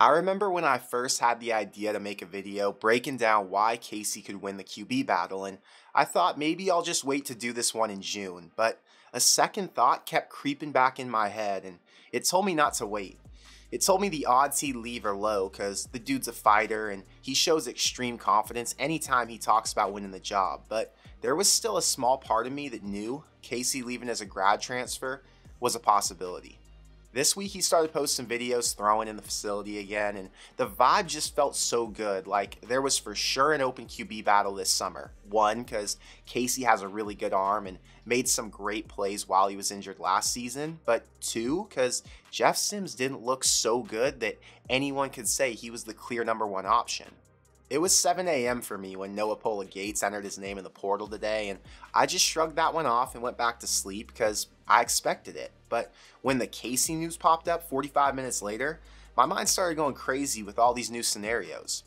I remember when I first had the idea to make a video breaking down why Casey could win the QB battle, and I thought maybe I'll just wait to do this one in June, but a second thought kept creeping back in my head, and it told me not to wait. It told me the odds he'd leave are low because the dude's a fighter and he shows extreme confidence anytime he talks about winning the job, but there was still a small part of me that knew Casey leaving as a grad transfer was a possibility. This week he started posting videos throwing in the facility again, and the vibe just felt so good. Like there was for sure an open QB battle this summer. One, because Casey has a really good arm and made some great plays while he was injured last season. But two, because Jeff Sims didn't look so good that anyone could say he was the clear number one option. It was 7 a.m. for me when Noah Pola Gates entered his name in the portal today, and I just shrugged that one off and went back to sleep because I expected it. But when the Casey news popped up 45 minutes later, my mind started going crazy with all these new scenarios.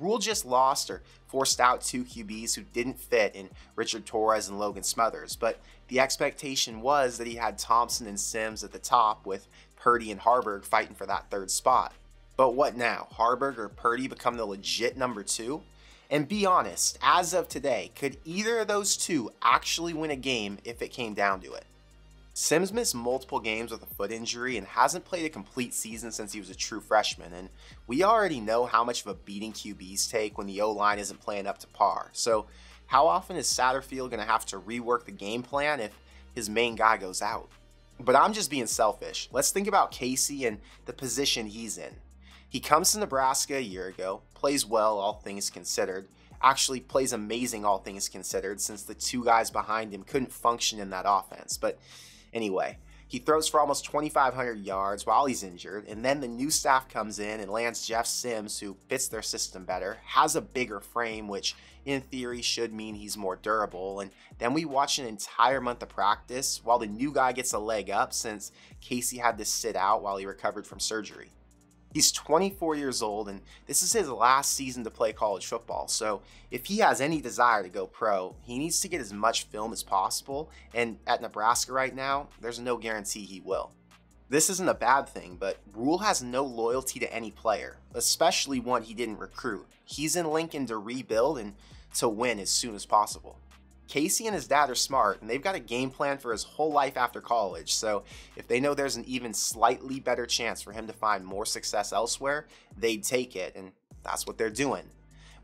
Rhule just lost or forced out two QBs who didn't fit in Richard Torres and Logan Smothers, but the expectation was that he had Thompson and Sims at the top with Purdy and Haarberg fighting for that third spot. But what now? Haarberg or Purdy become the legit number two? And be honest, as of today, could either of those two actually win a game if it came down to it? Sims missed multiple games with a foot injury and hasn't played a complete season since he was a true freshman, and we already know how much of a beating QBs take when the O line isn't playing up to par. So, how often is Satterfield going to have to rework the game plan if his main guy goes out? But I'm just being selfish. Let's think about Casey and the position he's in. He comes to Nebraska a year ago, plays well, all things considered. Actually, plays amazing, all things considered, since the two guys behind him couldn't function in that offense. But anyway, he throws for almost 2,500 yards while he's injured, and then the new staff comes in and lands Jeff Sims, who fits their system better, has a bigger frame, which in theory should mean he's more durable. And then we watch an entire month of practice while the new guy gets a leg up since Casey had to sit out while he recovered from surgery. He's 24 years old, and this is his last season to play college football. So, if he has any desire to go pro, he needs to get as much film as possible. And at Nebraska right now, there's no guarantee he will. This isn't a bad thing, but Rhule has no loyalty to any player, especially one he didn't recruit. He's in Lincoln to rebuild and to win as soon as possible. Casey and his dad are smart and they've got a game plan for his whole life after college, so if they know there's an even slightly better chance for him to find more success elsewhere, they'd take it, and that's what they're doing.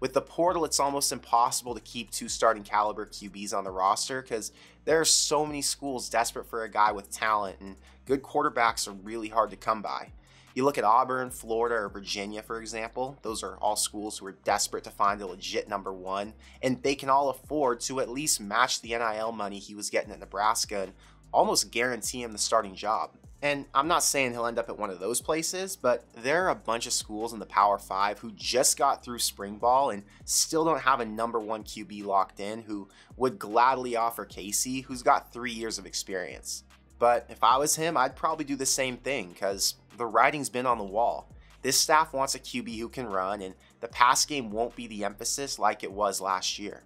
With the portal, it's almost impossible to keep two starting caliber QBs on the roster because there are so many schools desperate for a guy with talent, and good quarterbacks are really hard to come by. You look at Auburn, Florida, or Virginia, for example, those are all schools who are desperate to find a legit number one, and they can all afford to at least match the NIL money he was getting at Nebraska and almost guarantee him the starting job. And I'm not saying he'll end up at one of those places, but there are a bunch of schools in the Power 5 who just got through spring ball and still don't have a number one QB locked in who would gladly offer Casey, who's got three years of experience. But if I was him, I'd probably do the same thing because the writing's been on the wall. This staff wants a QB who can run, and the pass game won't be the emphasis like it was last year.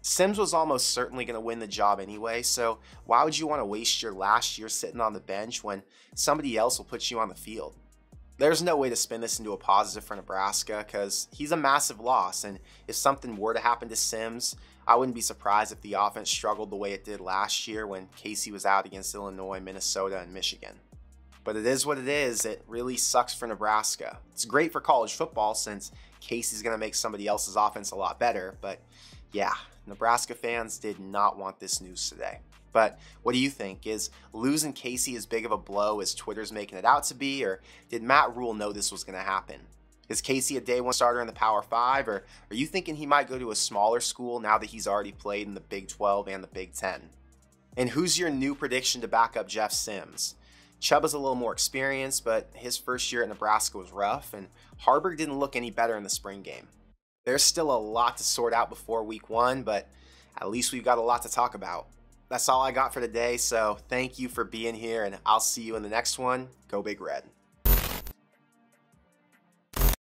Sims was almost certainly going to win the job anyway, so why would you want to waste your last year sitting on the bench when somebody else will put you on the field? There's no way to spin this into a positive for Nebraska because he's a massive loss, and if something were to happen to Sims, I wouldn't be surprised if the offense struggled the way it did last year when Casey was out against Illinois, Minnesota, and Michigan. But it is what it is. It really sucks for Nebraska. It's great for college football since Casey's going to make somebody else's offense a lot better. But yeah, Nebraska fans did not want this news today. But what do you think? Is losing Casey as big of a blow as Twitter's making it out to be, or did Matt Rhule know this was going to happen? Is Casey a day one starter in the Power Five, or are you thinking he might go to a smaller school now that he's already played in the Big 12 and the Big 10? And who's your new prediction to back up Jeff Sims? Chubba's a little more experienced, but his first year at Nebraska was rough, and Haarberg didn't look any better in the spring game. There's still a lot to sort out before week one, but at least we've got a lot to talk about. That's all I got for today, so thank you for being here, and I'll see you in the next one. Go Big Red.